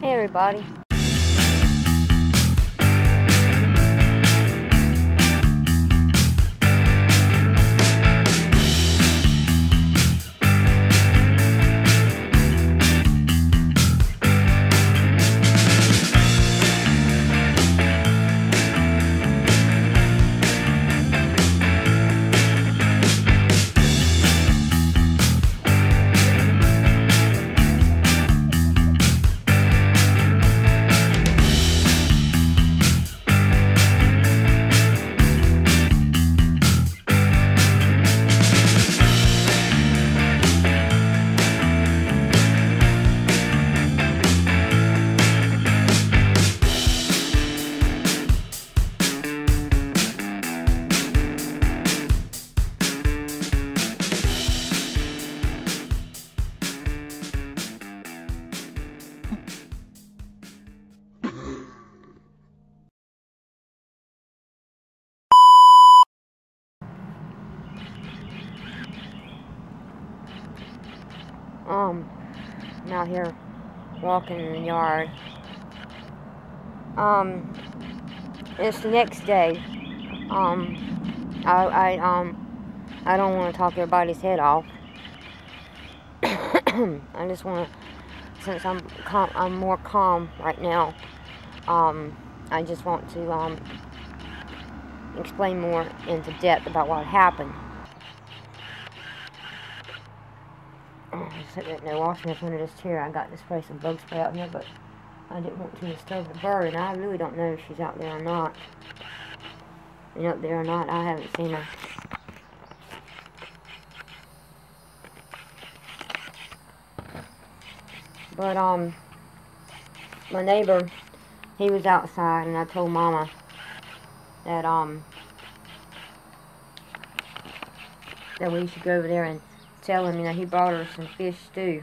Hey everybody. Um, I'm out here walking in the yard. Um, it's the next day. Um, I, I, um, I don't want to talk everybody's head off. I just want to, since I'm calm, I'm more calm right now. Um, I just want to, um, explain more into depth about what happened. I sitting there washing up under this chair. I got to spray some bug spray out here, but I didn't want to disturb the bird, and I really don't know if she's out there or not. And up there or not, I haven't seen her. But, um, my neighbor, he was outside, and I told Mama that, um, that we should go over there and tell him, you know, he brought her some fish too.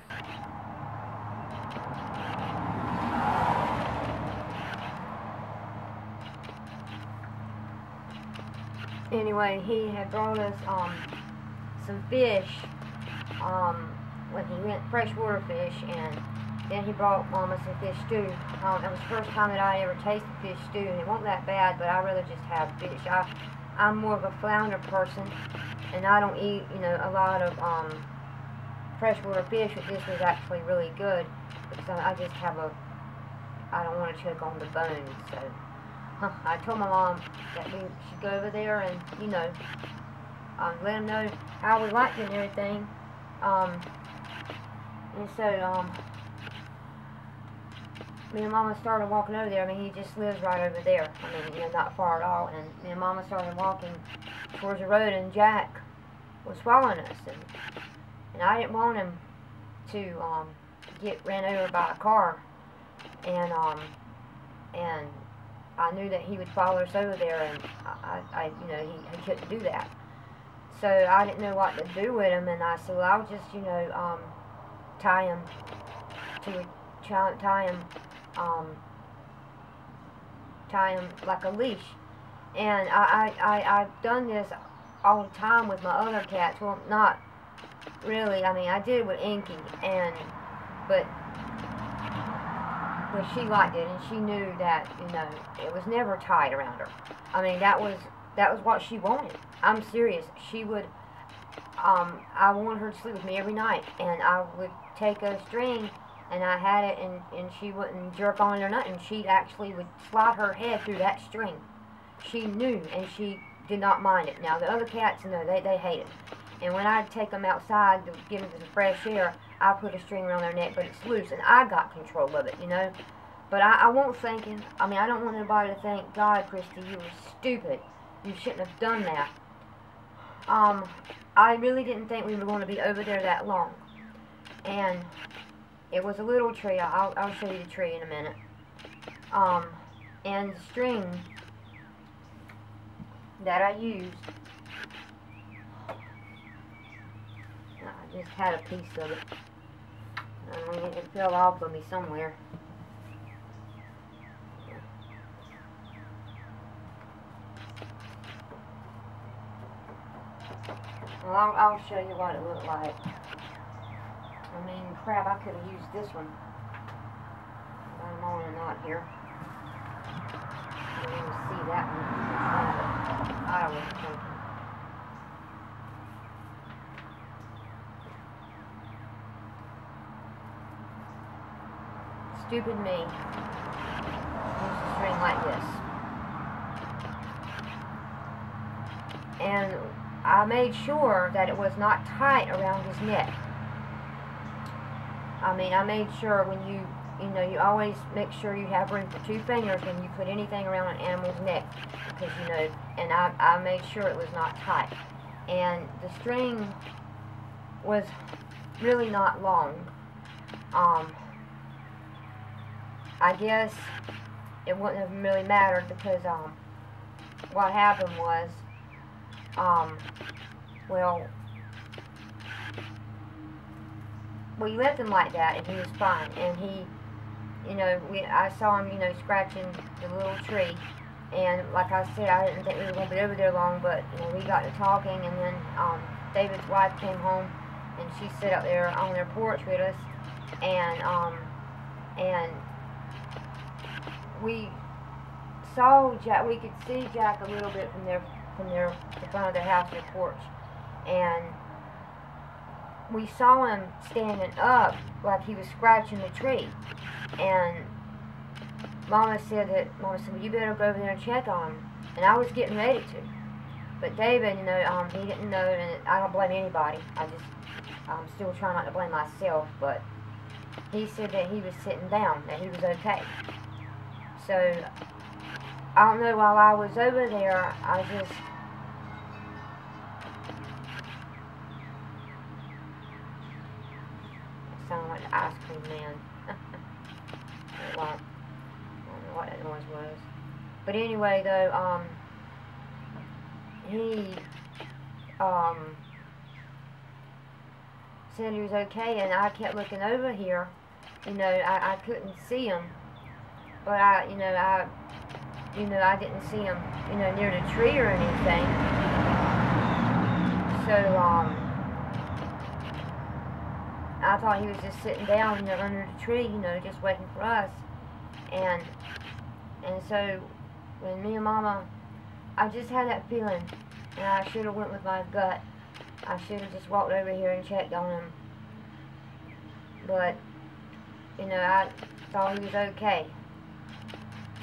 Anyway, he had brought us um, some fish um, when he went freshwater fish, and then he brought Mama some fish stew. Um, it was the first time that I ever tasted fish stew, and it wasn't that bad, but I rather just have fish. I, I'm more of a flounder person, and I don't eat, you know, a lot of um, freshwater fish, but this was actually really good because I, just have a, I don't want to choke on the bones, so huh, I told my mom that we should go over there and, you know, um, let them know how we liked it and everything. Um, and so, um, me and Mama started walking over there. I mean, he just lives right over there. I mean, you know, not far at all. And me and Mama started walking towards the road, and Jack was following us. And, and I didn't want him to um, get ran over by a car. And um, and I knew that he would follow us over there, and I, I you know, he, he couldn't do that. So I didn't know what to do with him, and I said, well, I'll just, you know, um, tie him to a, tie him um, tie him like a leash. And I, I, I, I've done this all the time with my other cats. Well, not really. I mean, I did with Inky, and but but she liked it, and she knew that you know it was never tied around her. I mean, that was that was what she wanted. I'm serious. She would. Um, I wanted her to sleep with me every night, and I would take a string and I had it, and, and she wouldn't jerk on it or nothing. She actually would slide her head through that string. She knew, and she did not mind it. Now, the other cats, no, they, they hate it. And when I take them outside to give them some fresh air, I put a string around their neck, but it's loose, and I got control of it, you know. But I, I won't thinking, I mean, I don't want anybody to think, God, Christy, you were stupid. You shouldn't have done that. Um, I really didn't think we were going to be over there that long. And it was a little tree. I'll, I'll show you the tree in a minute. Um, and the string that I used, I just had a piece of it. I mean, it fell off of me somewhere. Well, I'll, I'll show you what it looked like. I mean, crap, I could have used this one. But I in a knot here. You can see that one. I was thinking. Stupid me. Use a string like this. And I made sure that it was not tight around his neck. I mean, I made sure when you, you know, you always make sure you have room for two fingers when you put anything around an animal's neck. Because, you know, and I, I made sure it was not tight. And the string was really not long. Um, I guess it wouldn't have really mattered because um, what happened was, um, well, we left him like that, and he was fine. And he, you know, we I saw him, you know, scratching the little tree. And like I said, I didn't think we were going to be over there long, but you know, we got to talking, and then um, David's wife came home, and she sat up there on their porch with us, and um, and we saw Jack. We could see Jack a little bit from their from their the front of their house, their porch, and we saw him standing up like he was scratching the tree. And Mama said that, Mama said, well, you better go over there and check on him. And I was getting ready to. But David, you know, um, he didn't know, and I don't blame anybody. I just, I'm still trying not to blame myself, but he said that he was sitting down, that he was okay. So, I don't know, while I was over there, I just like man. well, I don't know what that noise was. But anyway, though, um, he, um, said he was okay, and I kept looking over here. You know, I, I couldn't see him, but I, you know, I, you know, I didn't see him, you know, near the tree or anything. So, um, I thought he was just sitting down under the tree, you know, just waiting for us. And and so when me and Mama, I just had that feeling, and I should have went with my gut. I should have just walked over here and checked on him. But you know, I thought he was okay.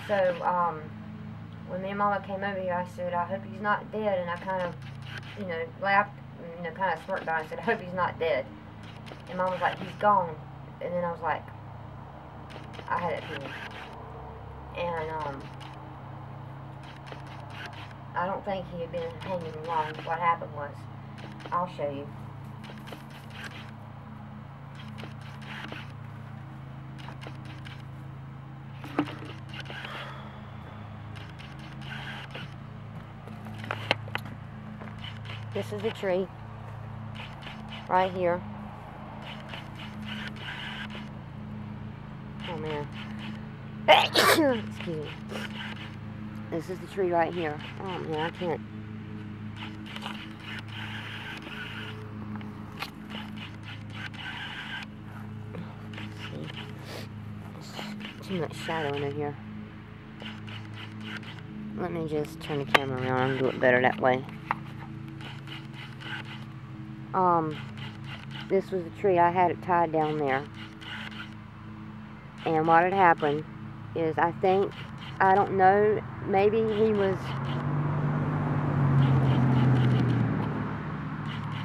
So um, when me and Mama came over here, I said, I hope he's not dead, and I kind of, you know, laughed, you know, kind of smirked about. I said, I hope he's not dead. And mom was like, he's gone. And then I was like, I had it feeling. And, um, I don't think he had been hanging long. What happened was, I'll show you. This is the tree right here. Oh man. This is the tree right here. Oh man, I can't. see. too much shadow in here. Let me just turn the camera around and do it better that way. Um, this was the tree. I had it tied down there. And what had happened is I think, I don't know, maybe he was,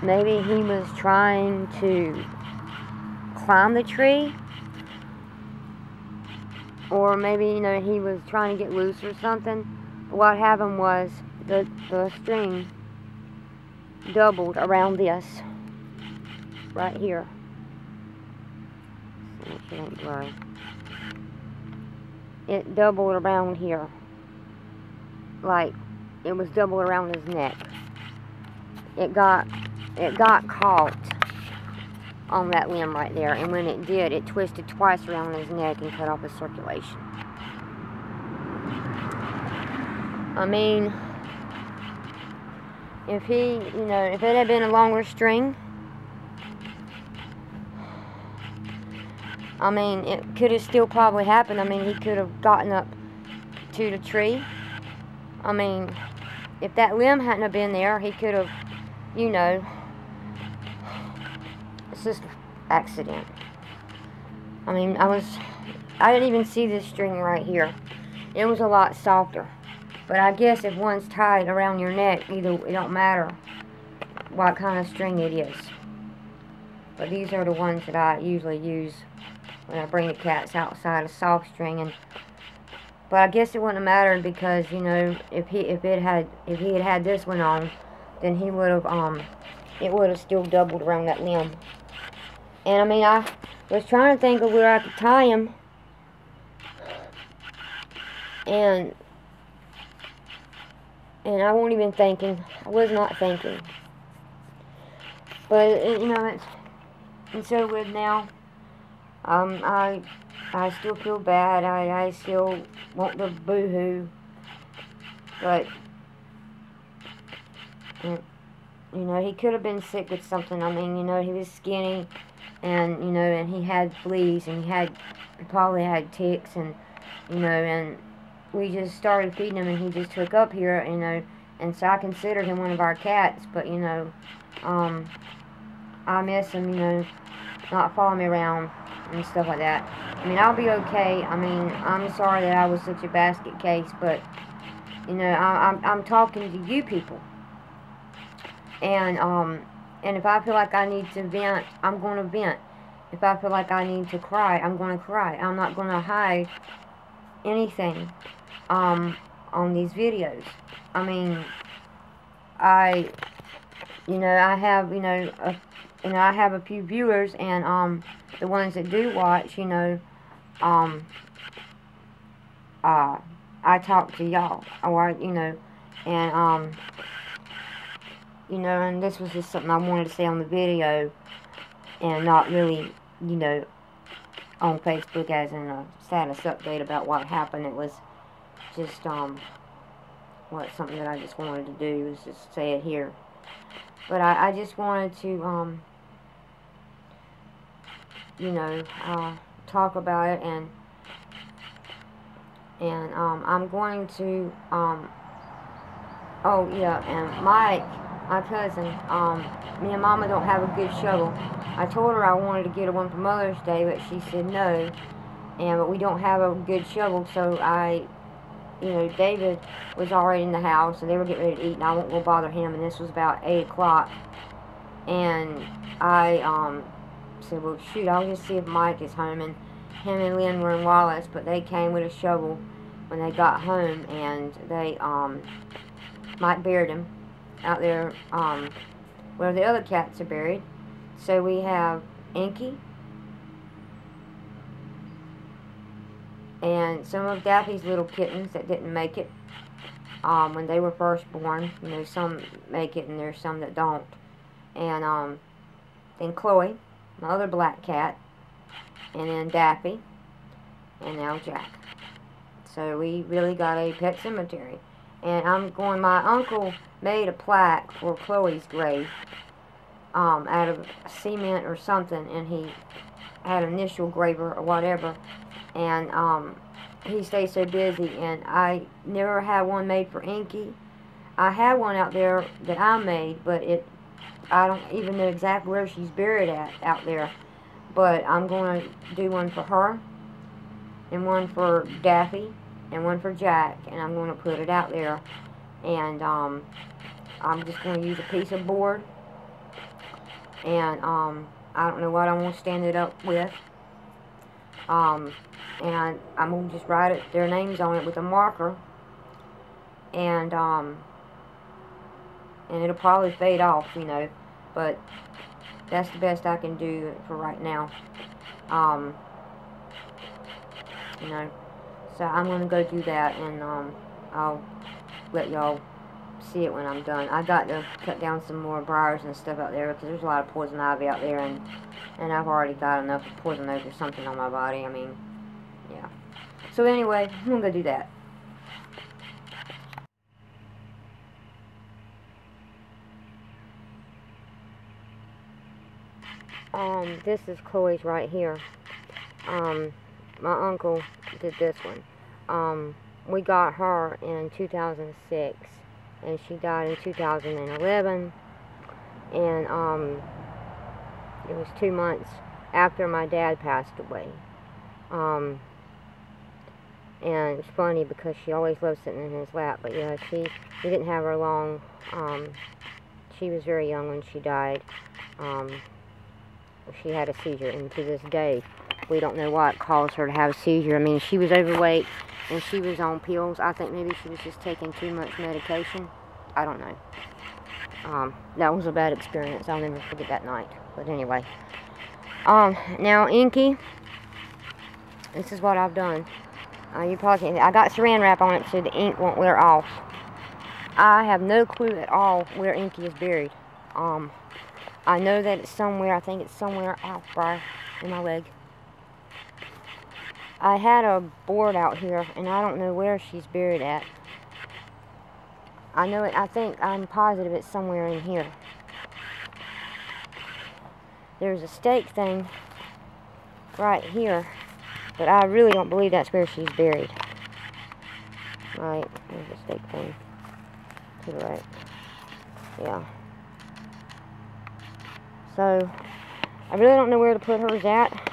maybe he was trying to climb the tree. Or maybe, you know, he was trying to get loose or something. What happened was the, the string doubled around this right here. Sure it doubled around here. Like, it was doubled around his neck. It got, it got caught on that limb right there. And when it did, it twisted twice around his neck and cut off his circulation. I mean, if he, you know, if it had been a longer string, I mean, it could have still probably happened. I mean, he could have gotten up to the tree. I mean, if that limb hadn't have been there, he could have, you know, it's just accident. I mean, I was, I didn't even see this string right here. It was a lot softer. But I guess if one's tied around your neck, either it don't matter what kind of string it is. But these are the ones that I usually use when I bring the cats outside a soft string and but I guess it wouldn't have mattered because you know if he if it had if he had had this one on then he would have um it would have still doubled around that limb. And I mean I was trying to think of where I could tie him. And and I wasn't even thinking I was not thinking. But you know it's and so with now um, I I still feel bad. I, I still want the boohoo. But, you know, he could have been sick with something. I mean, you know, he was skinny and, you know, and he had fleas and he had, probably had ticks and, you know, and we just started feeding him and he just took up here, you know, and so I considered him one of our cats, but, you know, um, I miss him, you know, not following me around and stuff like that. I mean, I'll be okay. I mean, I'm sorry that I was such a basket case, but, you know, I, I'm, I'm talking to you people. And, um, and if I feel like I need to vent, I'm going to vent. If I feel like I need to cry, I'm going to cry. I'm not going to hide anything, um, on these videos. I mean, I, you know, I have, you know, a you know, I have a few viewers, and, um, the ones that do watch, you know, um, uh, I talk to y'all, or, you know, and, um, you know, and this was just something I wanted to say on the video, and not really, you know, on Facebook as in a status update about what happened. It was just, um, what, something that I just wanted to do, was just say it here. But I, I just wanted to, um, you know, uh, talk about it and and um, I'm going to um, oh yeah and Mike my cousin um, me and mama don't have a good shovel. I told her I wanted to get her one for Mother's Day but she said no and but we don't have a good shovel so I you know David was already in the house and they were getting ready to eat and I won't go bother him and this was about 8 o'clock. And I um said, well, shoot, I'll just see if Mike is home. And him and Lynn were in Wallace, but they came with a shovel when they got home, and they, um, Mike buried him out there, um, where the other cats are buried. So we have Inky, and some of Daffy's little kittens that didn't make it um, when they were first born. You know, some make it and there's some that don't. And um, then Chloe, my other black cat, and then Daffy, and now Jack. So we really got a pet cemetery. And I'm going, my uncle made a plaque for Chloe's grave um, out of cement or something, and he had an initial graver or whatever. And um, he stays so busy, and I never had one made for Inky. I had one out there that I made, but it I don't even know exactly where she's buried at out there. But I'm going to do one for her, and one for Daffy, and one for Jack, and I'm going to put it out there. And um, I'm just going to use a piece of board, and um, I don't know what I'm going to stand it up with. Um, and I, I'm going to just write it, their names on it with a marker. And, um, and it'll probably fade off, you know, but that's the best I can do for right now. Um, you know, so I'm going to go do that, and um, I'll let y'all see it when I'm done. I got to cut down some more briars and stuff out there, because there's a lot of poison ivy out there, and, and I've already got enough poison oak or something on my body, I mean, yeah. So anyway, I'm going to go do that. Um, this is Chloe's right here. um, my uncle did this one. Um, we got her in 2006, and she died in 2011, and um, it was two months after my dad passed away. Um, and it's funny because she always loved sitting in his lap, but yeah, she, we didn't have her long. Um, she was very young when she died. Um, she had a seizure, and to this day, we don't know what caused her to have a seizure. I mean, she was overweight, and she was on pills. I think maybe she was just taking too much medication. I don't know. Um, that was a bad experience. I'll never forget that night. But anyway. Um, now, Inky, this is what I've done. Uh, you probably can't. I got saran wrap on it so the ink won't wear off. I have no clue at all where Inky is buried. Um, I know that it's somewhere. I think it's somewhere out by in my leg. I had a board out here, and I don't know where she's buried at. I know it. I think I'm positive it's somewhere in here. There's a stake thing right here. But I really don't believe that's where she's buried. Right, there's a stake thing. To the right. Yeah. So, I really don't know where to put hers at.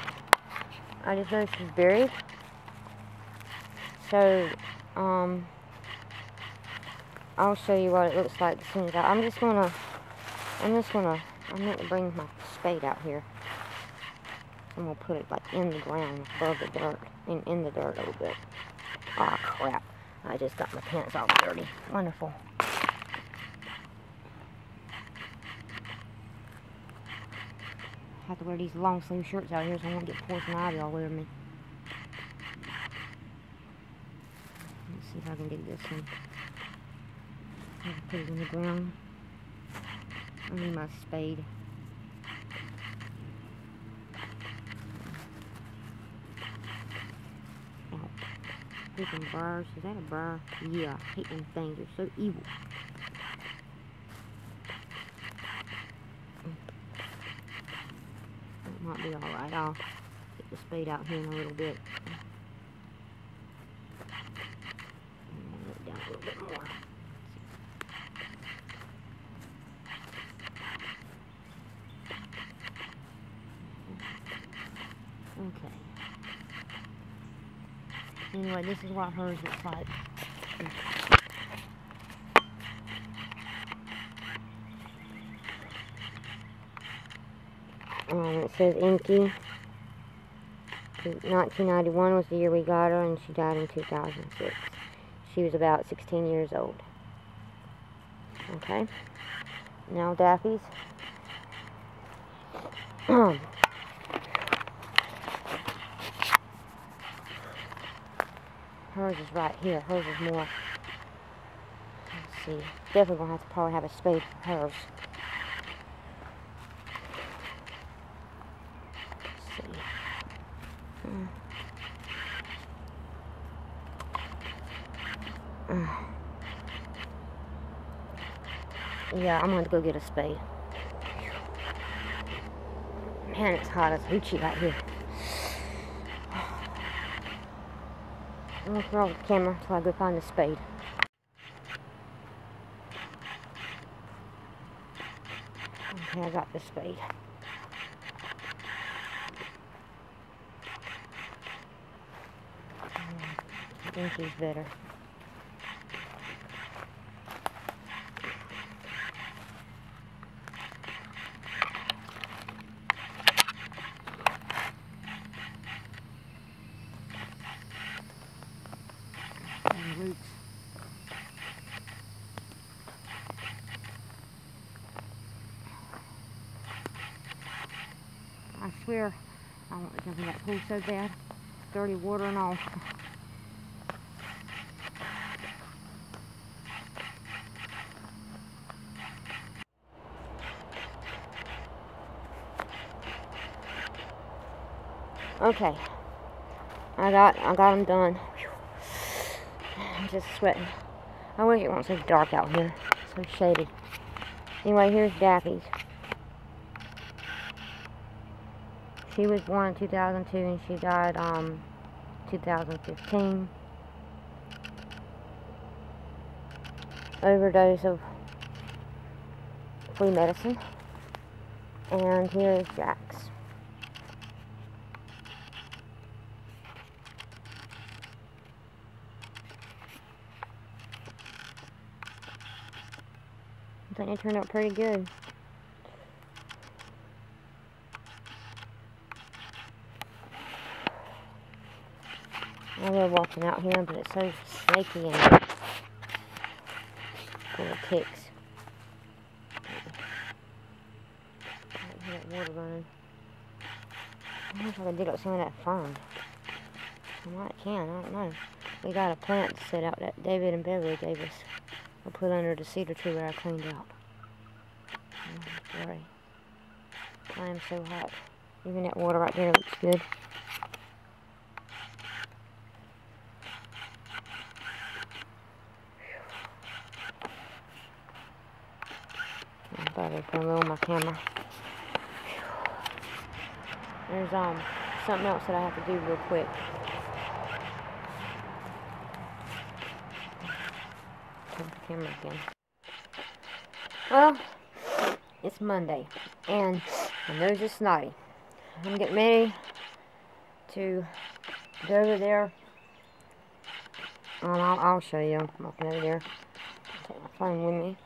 I just know she's buried. So, um, I'll show you what it looks like as soon as I, I'm just gonna, I'm just gonna, I'm to bring my spade out here. I'm to put it like in the ground above the dirt, in, in the dirt a little bit. Ah, oh, crap. I just got my pants all dirty. Wonderful. Have to wear these long sleeve shirts out here so I won't get poison ivy all over me. Let's see if I can get this one. Put it in the ground. I need my spade. Oh, freaking bars. Is that a bar? Yeah, I hate them things. They're so evil. That might be alright. I'll get the spade out here in a little bit. down a little bit more. Okay. Anyway, this is what hers looks like. Um, it says Inky. 1991 was the year we got her, and she died in 2006. She was about 16 years old. Okay. Now Daffy's. Hers is right here. Hers is more. Let's see. Definitely gonna have to probably have a spade for hers. Let's see. Hmm. Yeah, I'm going to go get a spade. Man, it's hot as hoochie right here. I'm gonna throw the camera until I go find the spade. Okay, I got the spade. I think he's better. roots. I swear, I want to jump in that pool so bad. Dirty water and all. Okay. I got I got them done. I'm just sweating. I wish it wasn't so dark out here. So shady. Anyway, here's Daffy's. She was born in 2002 and she died um 2015. Overdose of flea medicine. And here is Jack's. I think they turned out pretty good. I out here, but it's so snaky and full of ticks. That water running. I wonder if I can dig up some of that fern. I might can, I don't know. We got a plant set out that David and Beverly gave us. I put under the cedar tree where I cleaned out. Oh, sorry. I am so hot. Even that water right there looks good. I thought I was gonna roll my camera. There's um something else that I have to do real quick. Turn the camera again. Well, it's Monday, and my nose is snotty. I'm getting ready to go over there. Um, I'll, I'll show you. I'm walking over there. Take my phone with me.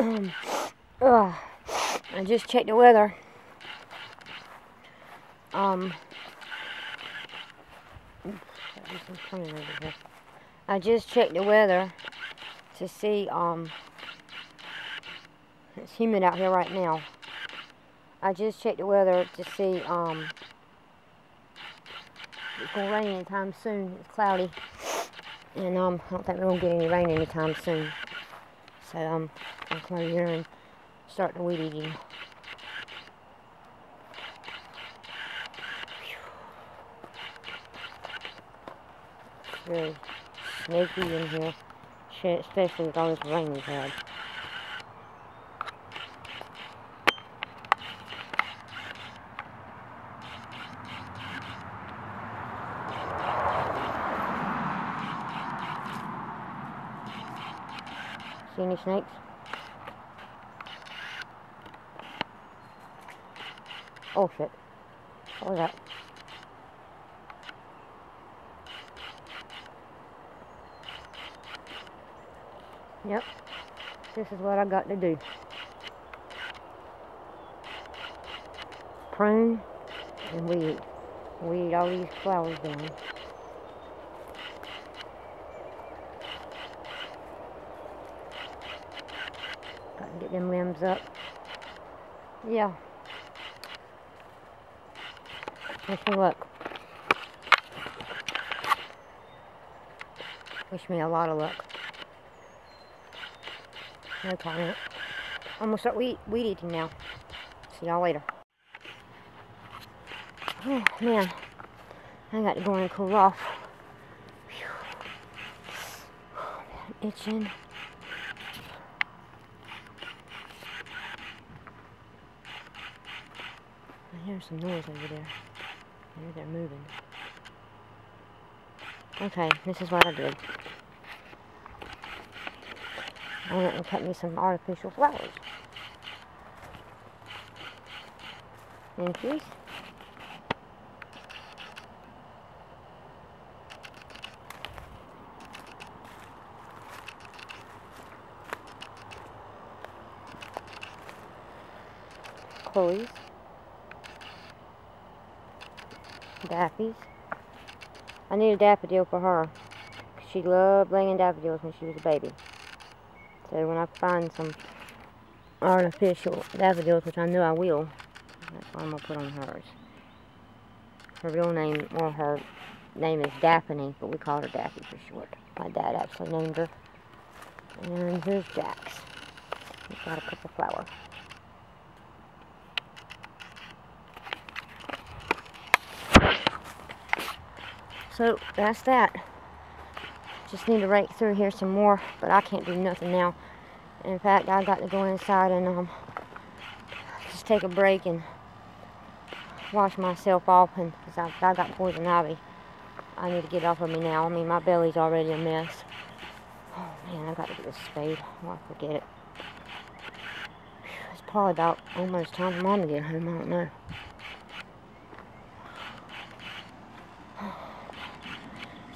Um, ugh, I just checked the weather. Um, I just checked the weather to see, um, it's humid out here right now. I just checked the weather to see, um, it's going to rain anytime soon. It's cloudy. And, um, I don't think we're going to get any rain anytime soon. So, um, I'll come over here and start the weed eating. Very snaky in here, especially with all this rain we've. See any snakes? Oh shit. What was that? Yep. This is what I got to do. Prune and weed. Weed all these flowers down. Got to get them limbs up. Yeah. Wish me luck. Wish me a lot of luck. No comment. I'm gonna weed, weed eating now. See y'all later. Oh man, I got to go and cool off. I'm itching. I hear some noise over there. I hear they're moving. Okay, this is what I did. I went and cut me some artificial flowers. Inky's. Chloe's. Daffy's. I need a daffodil for her. She loved laying daffodils when she was a baby. So when I find some artificial daffodils, which I know I will, that's what I'm going to put on hers. Her real name, well, her name is Daphne, but we call her Daffy for short. My dad actually named her. And here's Jack's. He's got a couple flowers. So that's that. Just need to rake through here some more, but I can't do nothing now. In fact, I got to go inside and um, just take a break and wash myself off, and because I, I got poison ivy. I need to get off of me now. I mean, my belly's already a mess. Oh man, I got to get a spade. Oh, I forget it. It's probably about almost time for mom to get home. I don't know.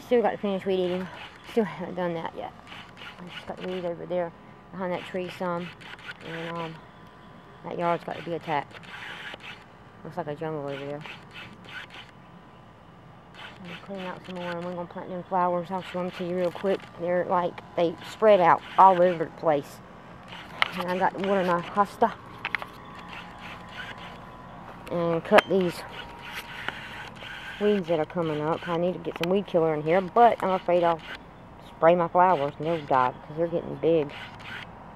Still got to finish weed eating. Still haven't done that yet. I just got weed over there behind that tree some. And um, that yard's got to be attacked. Looks like a jungle over there. I'm gonna clean out some more and we're gonna plant new flowers. I'll show them to you real quick. They're like, they spread out all over the place. And I got to water my hosta. And cut these weeds that are coming up. I need to get some weed killer in here, but I'm afraid I'll spray my flowers and they'll die because they're getting big.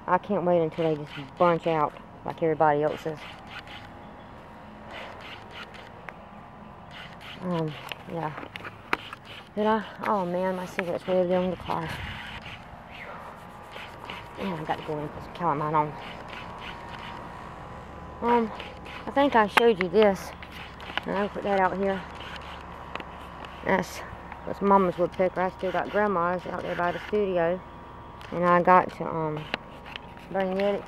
I can't wait until they just bunch out like everybody else's. Um, yeah. Did I? Oh man, my cigarette's way down in the car. Man, I got to go in and put some calamine on. Um, I think I showed you this. I'll put that out here. That's, that's Mama's woodpecker. I still got Grandma's out there by the studio. And I got to, um, bring it,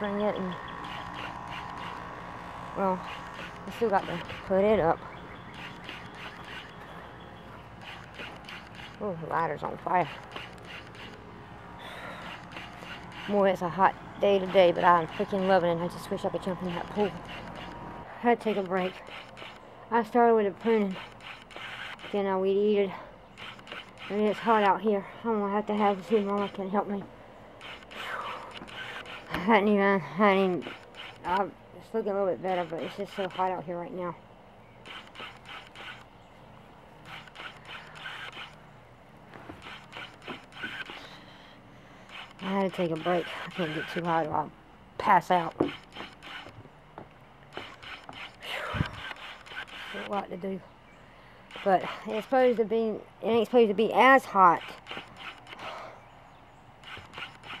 bring it and well, I still got to put it up. Oh, the lighter's on fire. Boy, it's a hot day today, but I'm freaking loving it. I just wish I could jump in that pool. I had to take a break. I started with a pruning. Then I weed eat it. And it's hot out here. I'm gonna have to have to see Mama can help me. I hadn't even, I hadn't even, I it's looking a little bit better, but it's just so hot out here right now. I had to take a break. I can't get too hot or I'll pass out. A lot to do. But it's supposed to be, it ain't supposed to be as hot.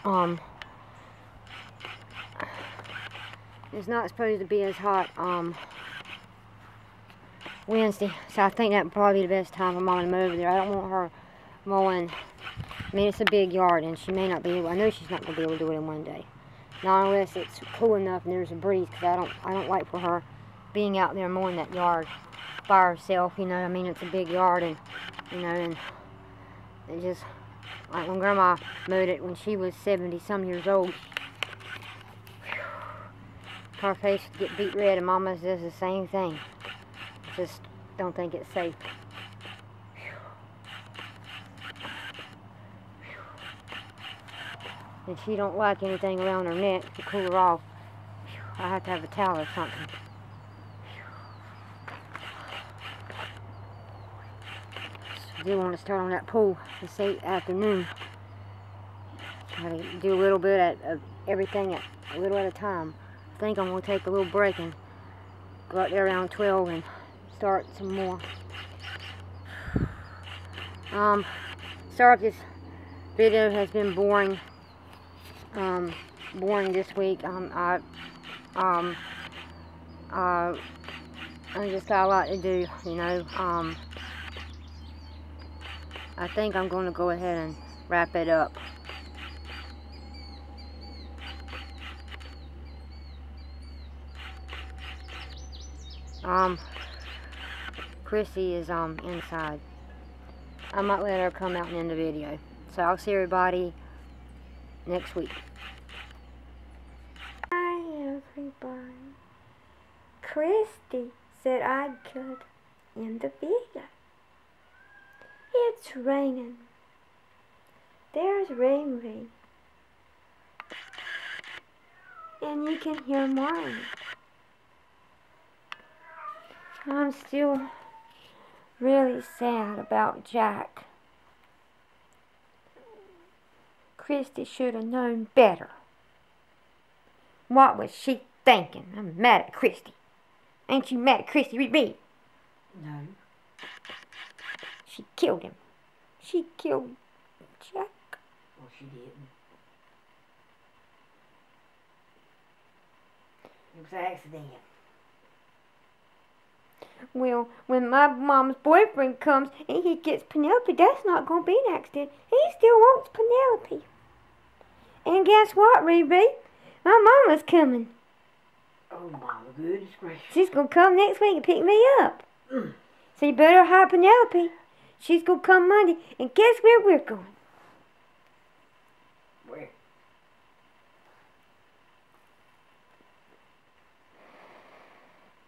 Um, It's not supposed to be as hot um, Wednesday, so I think that probably be the best time for Mom to move over there. I don't want her mowing. I mean, it's a big yard, and she may not be able. I know she's not gonna be able to do it in one day. Not unless it's cool enough and there's a breeze, because I don't, I don't like for her being out there mowing that yard by herself. You know, I mean, it's a big yard, and you know, and it just like when Grandma mowed it when she was 70 some years old her face would get beat red and Mama's does the same thing. Just don't think it's safe. And she don't like anything around her neck to cool her off. I have to have a towel or something. I do want to start on that pool this afternoon. Try to do a little bit of everything at a little at a time I think I'm going to take a little break and go out there around 12 and start some more. Um, sorry if this video has been boring, um, boring this week. Um, I, um, uh, I just got a lot to do, you know. Um, I think I'm going to go ahead and wrap it up. Um, Krissy is um inside. I might let her come out and end the video. So I'll see everybody next week. Hi everybody. Christy said I could end the video. It's raining. There's rain rain. And you can hear mine. I'm still really sad about Jack. Christy should have known better. What was she thinking? I'm mad at Christy. Ain't you mad at Christy Reed? No. She killed him. She killed Jack. Well, she didn't. It was an accident. Well, when my mom's boyfriend comes and he gets Penelope, that's not going to be an accident. He still wants Penelope. And guess what, Ruby? My mama's coming. Oh, my goodness gracious. She's going to come next week and pick me up. Mm. So you better hide Penelope. She's going to come Monday. And guess where we're going? Where?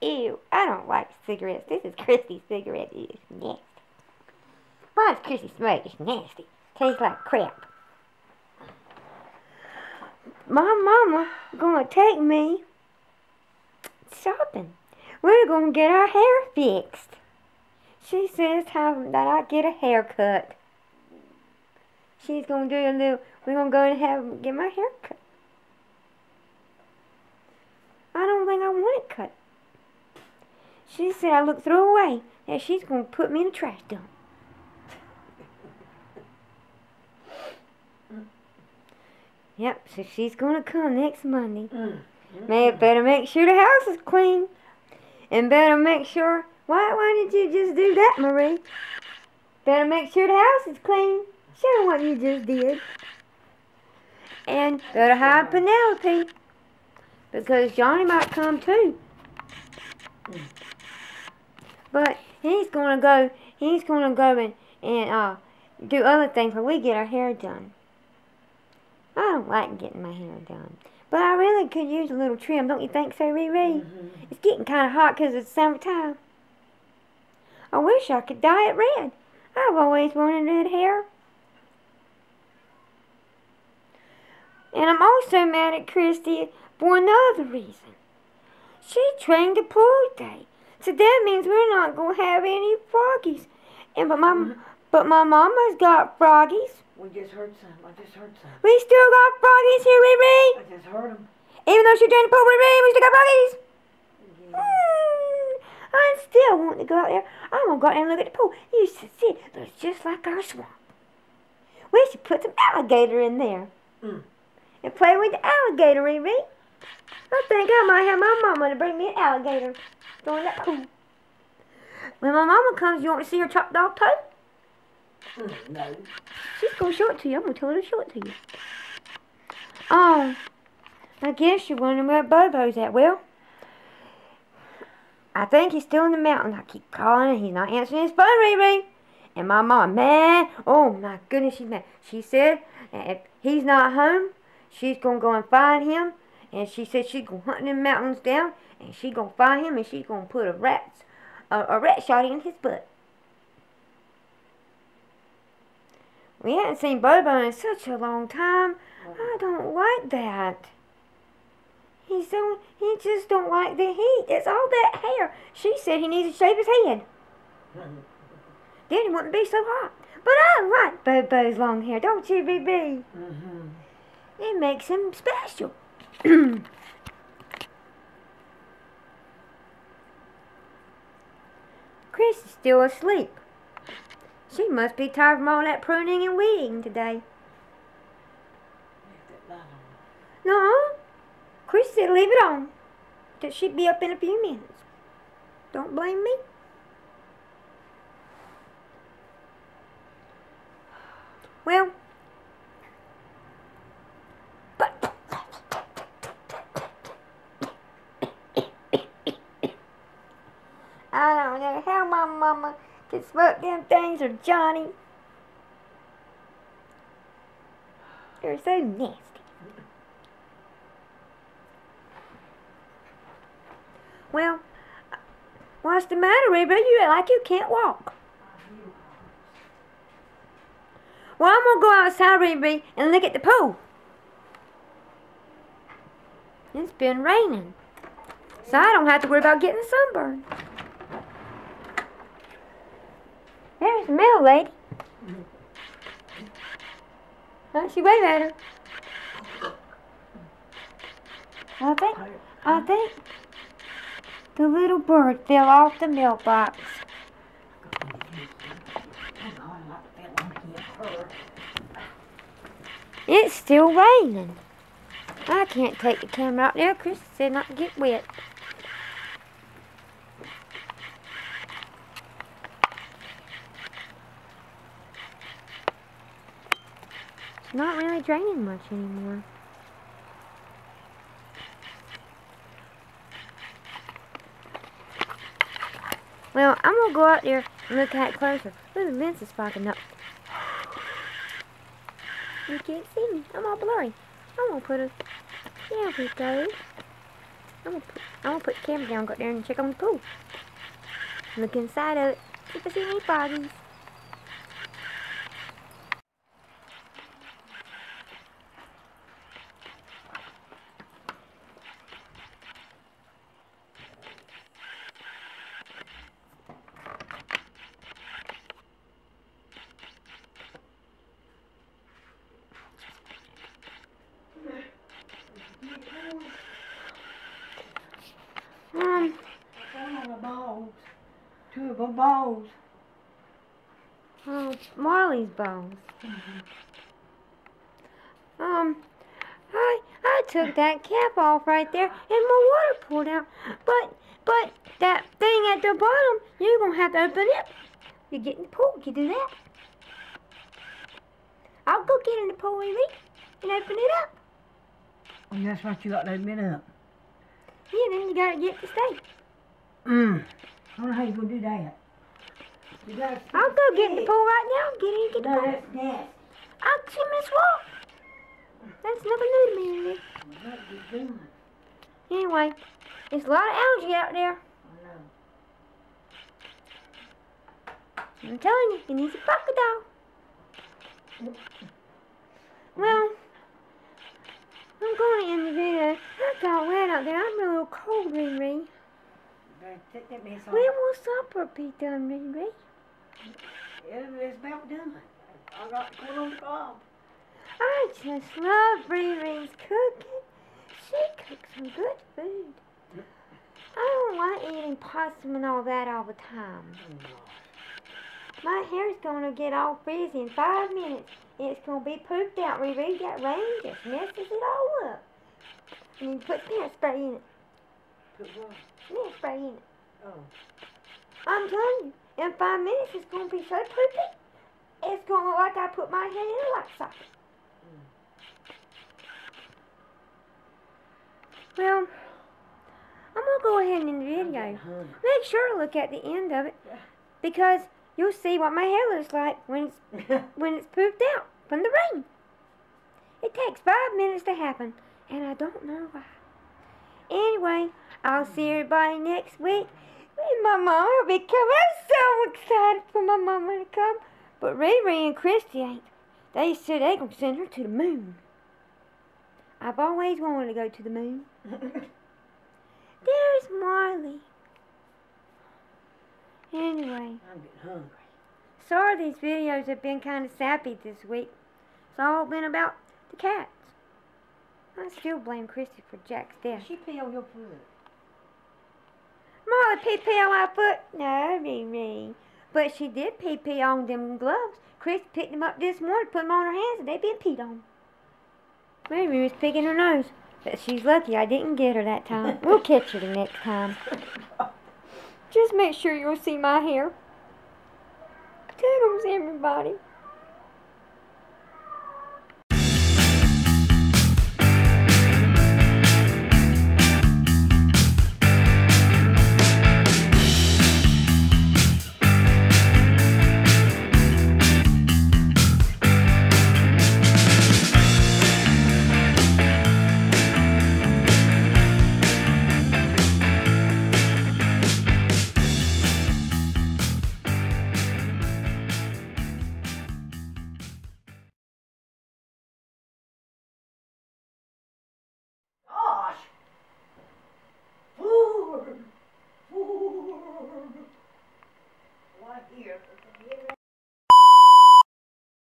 Ew, I don't like cigarettes. This is Krissy's cigarette. It's nasty. Why does Krissy smoke? It's nasty. Tastes like crap. My mama gonna take me shopping. We're gonna get our hair fixed. She says time that I get a haircut. She's gonna do a little. We're gonna go and have get my hair cut. I don't think I want it cut. She said I look throw away. That she's gonna put me in a trash dump. Yep, so she's gonna come next Monday. Mm. May better make sure the house is clean. And better make sure why why didn't you just do that, Marie? Better make sure the house is clean. Show what you just did. And better hide Penelope. Because Johnny might come too. But he's gonna go he's gonna go and, and uh do other things while we get our hair done. I don't like getting my hair done. But I really could use a little trim, don't you think so, Riri? Mhm. It's getting kind of hot because it's summertime. I wish I could dye it red. I've always wanted red hair. And I'm also mad at Krissy for another reason. She trained a pool day. So that means we're not going to have any froggies. And but my, mm-hmm. but my mama's got froggies. We just heard some. I just heard some. We still got froggies here, Riri. I just heard them. Even though she trained the pool, Riri, we still got froggies. Mm, I still want to go out there. I'm gonna go out there and look at the pool. You should see it looks just like our swamp. We should put some alligator in there Mm. and play with the alligator, Riri. I think I might have my mama to bring me an alligator. In that pool. When my mama comes, you want to see her chop dog toe? Mm. No. She's gonna show it to you. I'm gonna tell her to show it to you. Oh, I guess you're wondering where Bobo's at. Well, I think he's still in the mountain. I keep calling and he's not answering his phone, Riri. And my mom, mad. Oh my goodness, she's mad. She said if he's not home, she's gonna go and find him. And she said she's gonna hunt them mountains down, and she's gonna find him, and she's gonna put a rat, a, a rat shot in his butt. We hadn't seen Bobo in such a long time. I don't like that. He's so he just don't like the heat. It's all that hair. She said he needs to shave his head. Then it wouldn't be so hot. But I like Bobo's long hair, don't you, BB? Mm-hmm. It makes him special. Chris is still asleep. She must be tired from all that pruning and weeding today. Left that light on. No, Chris said leave it on. That she'd be up in a few minutes. Don't blame me. Well, but I don't know how my mama could smoke them things or Johnny. They're so nasty. Well, what's the matter, Reba? You act like you can't walk. Well, I'm gonna go outside, Reba, and look at the pool. It's been raining, so I don't have to worry about getting sunburned. There's the mail lady. Huh? She wave at her. I think. I think. The little bird fell off the mailbox. It's still raining. I can't take the camera out there. Chris said not to get wet. It's not really draining much anymore. Well, I'm gonna go out there and look at it closer. Ooh, the lens is fogging up. You can't see me. I'm all blurry. I'm gonna put a. There we go. I'm gonna put, I'm gonna put the camera down, go out there and check on the pool. Look inside of it. See if I see any bodies. Um, One of the balls. Two of the balls. oh, Marley's bones. Um, I I took that cap off right there, and my water poured out. But but that thing at the bottom, you're gonna have to open it. You're getting the pool. You do that. I'll go get in the pool, Evie, and open it up. And that's what you got to admit up. Yeah, then you gotta get the steak. Mm. I don't know how you're gonna do that. You gotta I'll go get in the pool right now. Get in, get the No, pool. that's nasty. I'll see Miss Walk. That's nothing new to me, Evie. What you doing? Anyway, there's a lot of algae out there. I know. I'm telling you, you need a crocodile. Well, I'm going to end the video. I got wet out there. I'm a little cold, Riri. Better take that mess off. When will supper be done, Riri? It- It's about done. I got to on the cob. I just love Riri's cooking. She cooks some good food. I don't like eating possum and all that all the time. My hair's gonna get all frizzy in five minutes. It's gonna be pooped out. Riri, that rain just messes it all up. And you put peanut spray in it. Put what? Peanut in it. Oh. I'm telling you, in five minutes it's gonna be so poopy. It's gonna look like I put my hand in a light socket. Well, I'm gonna go ahead and end the video. Make sure to look at the end of it because you'll see what my hair looks like when it's when it's pooped out from the rain. It takes five minutes to happen, and I don't know why. Anyway, I'll see everybody next week. And my mom will be coming. I'm so excited for my mama to come. But Riri and Krissy ain't. They said they gonna send her to the moon. I've always wanted to go to the moon. There's Marley. Anyway. I'm getting hungry. Sorry these videos have been kind of sappy this week. It's all been about the cats. I still blame Krissy for Jack's death. She pee on your foot. Molly pee pee on my foot? No, Riri. But she did pee pee on them gloves. Chris picked them up this morning, put them on her hands, and they been peed on. Riri was picking her nose. But she's lucky I didn't get her that time. We'll catch her the next time. Just make sure you'll see my hair. Toodles, everybody.